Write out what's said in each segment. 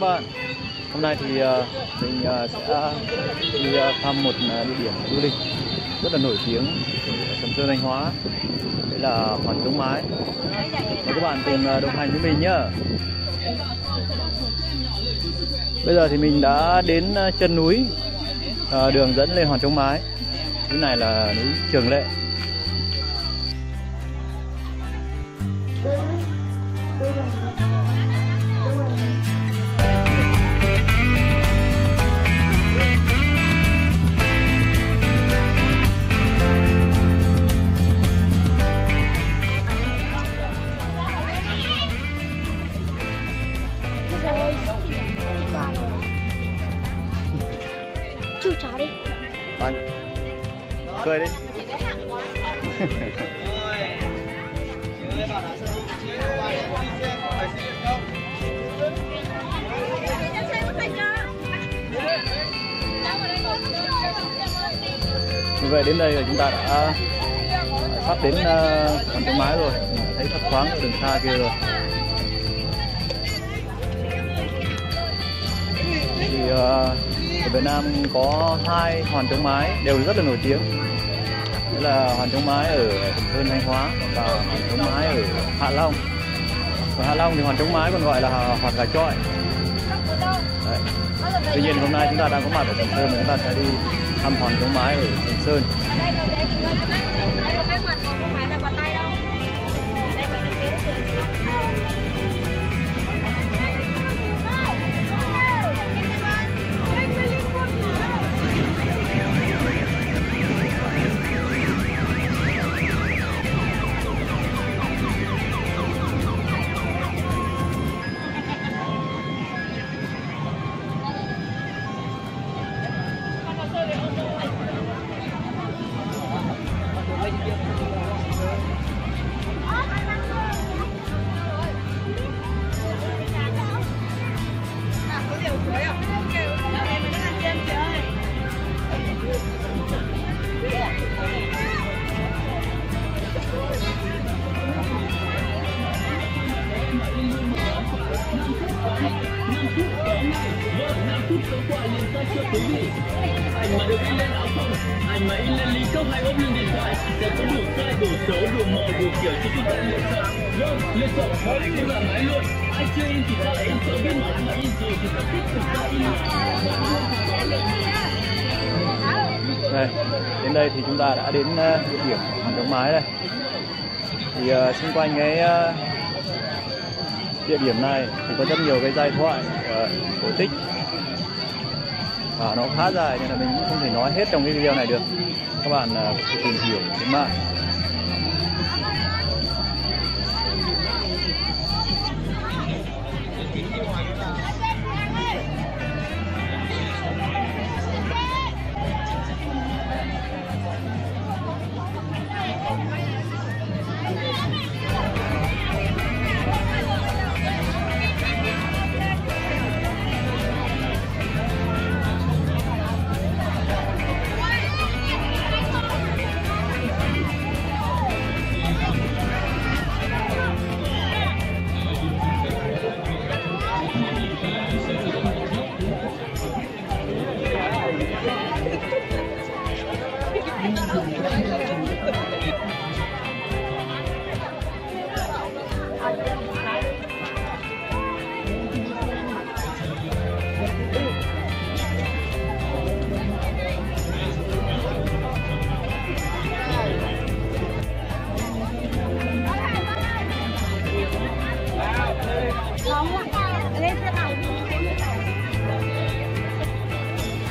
bạn Hôm nay thì ờ, mình ờ, sẽ đi ờ, thăm một địa điểm du lịch rất là nổi tiếng ở Sầm Sơn Thanh Hóa. Đấy là Hòn Chống Mái. Mời các bạn cùng đồng hành với mình nhé Bây giờ thì mình đã đến chân núi Đường dẫn lên Hòn Chống Mái. Núi này là núi Trường Lệ. Như vậy đến đây là chúng ta đã ờ, sắp đến ờ, uh, Chống Mái rồi. Thấy thấp thoáng ở đường xa kia rồi. Thì uh, ở Việt Nam có hai hoàn chống mái đều rất là nổi tiếng. Đó là hoàn chống mái ở Sầm Sơn Thanh Hóa và hoàn chống mái ở Hạ Long. Ở Hạ Long thì hoàn chống mái còn gọi là hoàn gà chọi Tuy nhiên hôm nay chúng ta đang có mặt ở Sầm Sơn chúng ta sẽ đi thăm hòn chống mái ở Sầm Sơn. Thoại Sẽ có đủ xe, đủ số, đủ màu, đủ kiểu cho chúng ta lựa chọn. Vâng, lựa chọn thôi cũng là máy luôn. Anh chưa in thì ta lại in sớm biết mà anh đã in rồi thì ta tiếp tục ra in. Vâng, vâng, vâng, đây đến đây thì chúng ta đã đến ờ, địa điểm đóng mái đây. Thì uh, xung quanh cái uh, địa điểm này thì có rất nhiều cái giai thoại uh, cổ tích. Và nó khá dài nên là mình cũng không thể nói hết trong cái video này được các bạn à, tìm hiểu trên mạng.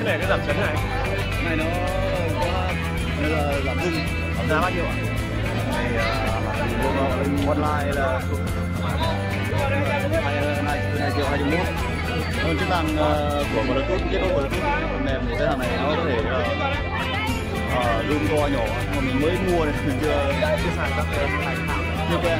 Này cái giảm chấn này? Này nó có bây giờ giảm dung? Giảm giá bao nhiêu ạ? Này uh, online là hai hai hai triệu hai triệu mốt. Còn cái thằng uh, của bluetooth kết nối bluetooth mềm thì cái thằng này nó có thể uh, zoom to nhỏ. Mà mình mới mua này mình chưa chưa xài các cái chưa quen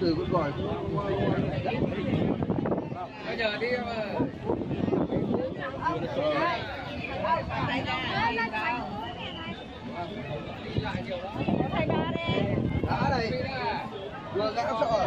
từ con gọi. Bây giờ đi mà đá này vừa gã sợ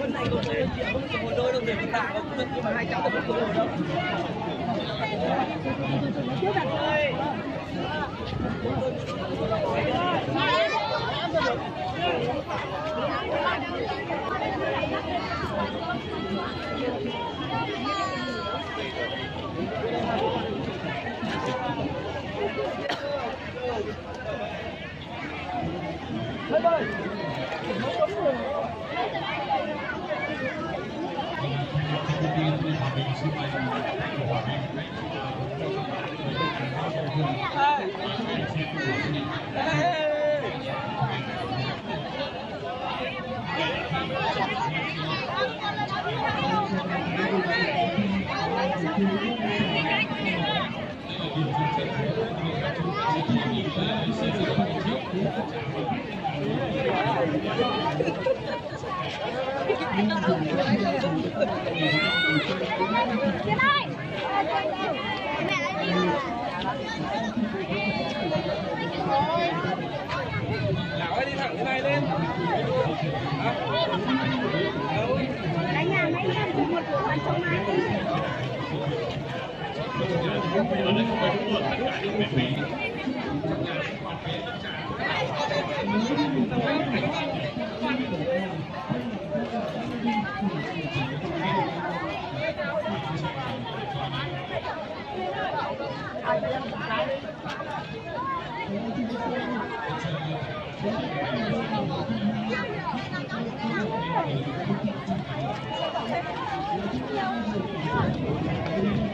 với con là bố mạnh đó, đây đây là kéo đây. Bố mạnh hai kéo đây đây. nó này phần Tiến ơi! Mẹ lại đi đảo ấy đi thẳng cái này lên Cả nhà mấy em cùng một của hoàn sống mái đi. Hãy Thank you.